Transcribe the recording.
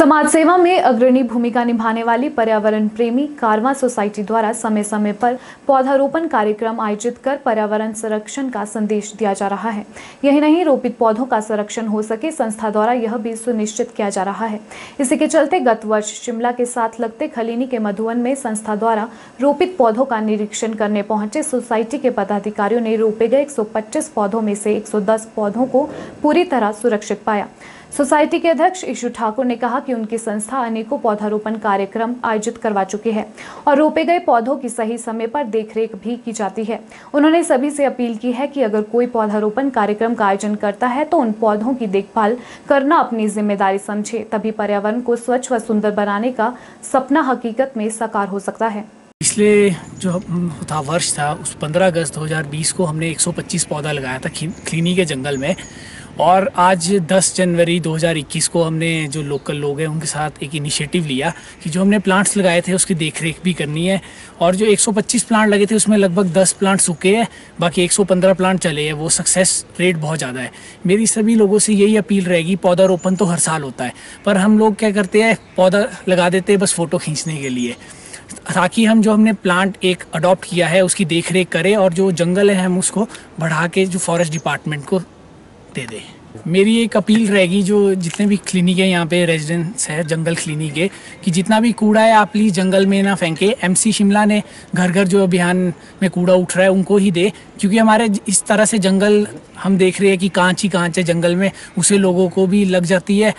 समाज सेवा में अग्रणी भूमिका निभाने वाली पर्यावरण प्रेमी कारवा सोसाइटी द्वारा समय समय पर पौधारोपण कार्यक्रम आयोजित कर पर्यावरण संरक्षण का संदेश दिया जा रहा है। यही नहीं, रोपित पौधों का संरक्षण हो सके, संस्था द्वारा यह भी सुनिश्चित किया जा रहा है। इसी के चलते गत वर्ष शिमला के साथ लगते खलीनी के मधुवन में संस्था द्वारा रोपित पौधों का निरीक्षण करने पहुँचे सोसाइटी के पदाधिकारियों ने रोपे गए 125 पौधों में से 110 पौधों को पूरी तरह सुरक्षित पाया। सोसाइटी के अध्यक्ष ईशु ठाकुर ने कहा कि उनकी संस्था अनेकों पौधारोपण कार्यक्रम आयोजित करवा चुकी है और रोपे गए पौधों की सही समय पर देखरेख भी की जाती है। उन्होंने सभी से अपील की है कि अगर कोई पौधारोपण कार्यक्रम का आयोजन करता है तो उन पौधों की देखभाल करना अपनी ज़िम्मेदारी समझे, तभी पर्यावरण को स्वच्छ व सुंदर बनाने का सपना हकीकत में साकार हो सकता है। पिछले जो था वर्ष था, उस 15 अगस्त 2020 को हमने 125 पौधा लगाया था खलीनी के जंगल में। और आज 10 जनवरी 2021 को हमने जो लोकल लोग हैं, उनके साथ एक इनिशिएटिव लिया कि जो हमने प्लांट्स लगाए थे, उसकी देख रेख भी करनी है। और जो 125 प्लांट लगे थे, उसमें लगभग 10 प्लांट सूखे हैं, बाकी 115 प्लांट चले हैं। वो सक्सेस रेट बहुत ज़्यादा है। मेरी सभी लोगों से यही अपील रहेगी, पौधारोपण तो हर साल होता है, पर हम लोग क्या करते हैं, पौधा लगा देते हैं बस फ़ोटो खींचने के लिए। ताकि हम जो हमने प्लांट एक अडॉप्ट किया है, उसकी देख रेख करें और जो जंगल है, हम उसको बढ़ा के जो फॉरेस्ट डिपार्टमेंट को दे दें। मेरी एक अपील रहेगी जो जितने भी क्लिनिक है, यहाँ पे रेजिडेंस है जंगल क्लिनिक है कि जितना भी कूड़ा है, आप प्लीज़ जंगल में ना फेंके। एमसी शिमला ने घर घर जो अभियान में कूड़ा उठ रहा है, उनको ही दे। क्योंकि हमारे इस तरह से जंगल हम देख रहे हैं कि कांच ही कांच है जंगल में, उसे लोगों को भी लग जाती है।